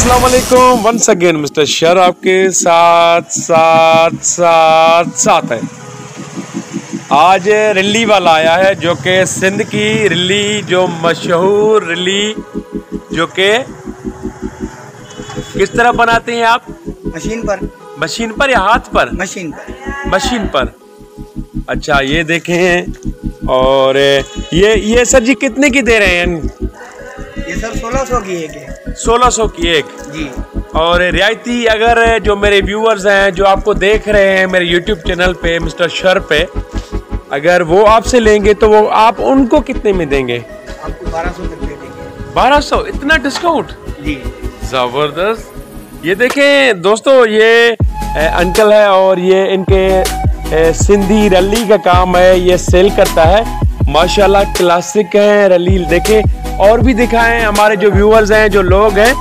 अस्सलाम वालेकुम once again mister sir आपके साथ साथ साथ साथ है। आज रिल्ली वाला आया है जो कि सिंध की रिल्ली जो मशहूर रिल्ली जो कि किस तरह बनाते हैं आप? मशीन पर। मशीन पर या हाथ पर? मशीन पर। मशीन पर। अच्छा ये देखें और ये ये सर जी कितने की दे रहे हैं? सोलह सौ की एक है। सोलह सौ की एक? जी। और रियायती अगर जो मेरे व्यूअर्स हैं जो आपको देख रहे हैं मेरे यूट्यूब चैनल पे मिस्टर शर पे अगर वो आपसे लेंगे तो वो आप उनको कितने में देंगे? आपको बारह सौ देंगे। बारह सौ? इतना डिस्काउंट जी। ज़बरदस्त। ये देखें दोस्तों ये अंकल है और ये इनके सिंधी रली का काम है ये सेल करता है। माशाल्लाह क्लासिक है रली। देखें और भी दिखाएँ हमारे जो व्यूअर्स हैं जो लोग हैं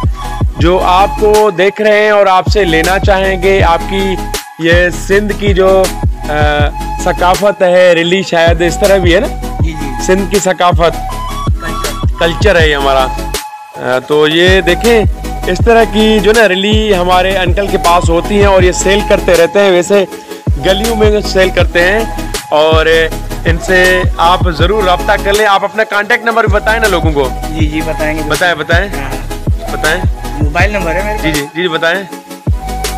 जो आपको देख रहे हैं और आपसे लेना चाहेंगे आपकी ये सिंध की जो सकाफत है रिली शायद इस तरह भी है ना? सिंध की सकाफत। कल्चर है ये हमारा। तो ये देखें इस तरह की जो ना रिली हमारे अंकल के पास होती हैं और ये सेल करते रहते हैं वैसे गलियों में सेल करते हैं और इनसे आप ज़रूर रब्ता कर लें। आप अपना कांटेक्ट नंबर भी बताएँ ना लोगों को। जी जी बताएँगे। बताएँ बताएँ। हाँ। बताएँ। मोबाइल नंबर है मेरे जी जी जी बताएँ।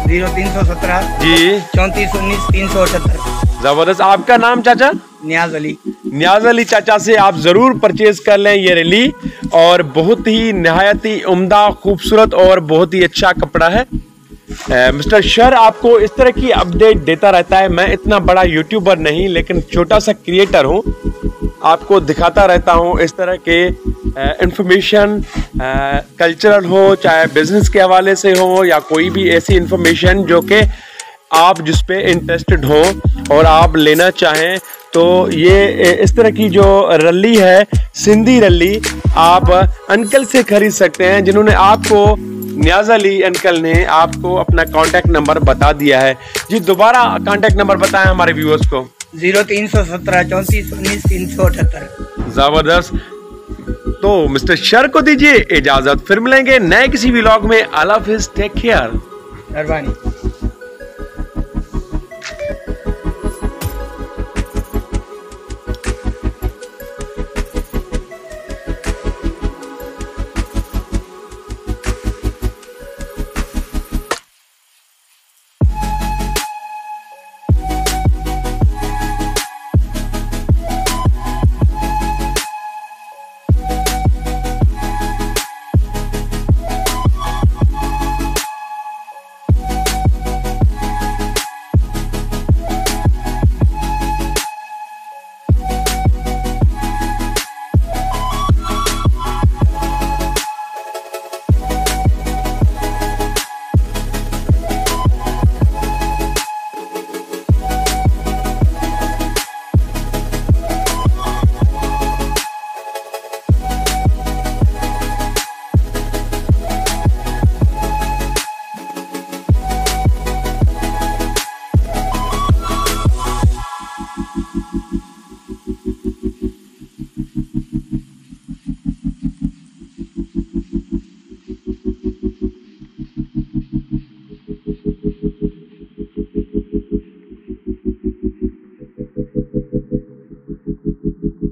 ज़ीरो तीन सौ सत्रह जी। चौंतीस उन्नीस तीन सौ अठहत्तर। ज़बरदस्त। आपका नाम चाचा? न्याज अली। न्याज अली चाचा से आप ज़रूर परचेज कर लें ये रैली और बहुत ही नहायती उम्दा खूबसूरत और बहुत ही अच्छा कपड़ा है। मिस्टर शर आपको इस तरह की अपडेट देता रहता है। मैं इतना बड़ा यूट्यूबर नहीं, लेकिन छोटा सा क्रिएटर हूँ। आपको दिखाता रहता हूँ इस तरह के इंफॉर्मेशन कल्चरल हो, चाहे बिज़नेस के हवाले से हो, या कोई भी ऐसी इंफॉर्मेशन जो कि आप जिस पे इंटरेस्टेड हो और आप लेना चाहें तो ये इस तरह की जो रली है, सिंधी रली आप अंकल से खरीद सकते हैं, जिन्होंने आपको न्याज अली अंकल ने आपको अपना कांटेक्ट नंबर बता दिया है। जी दोबारा कांटेक्ट नंबर बताएँ हमारे व्यूअर्स को। ज़ीरो तीन सौ सत्रह चौंतीस उन्नीस तीन सौ अठहत्तर। ज़बरदस्त। तो मिस्टर शर को दीजिए इजाज़त। फिर मिलेंगे नए किसी व्लॉग में। अला टेक केयर मेहरबानी। Thank you.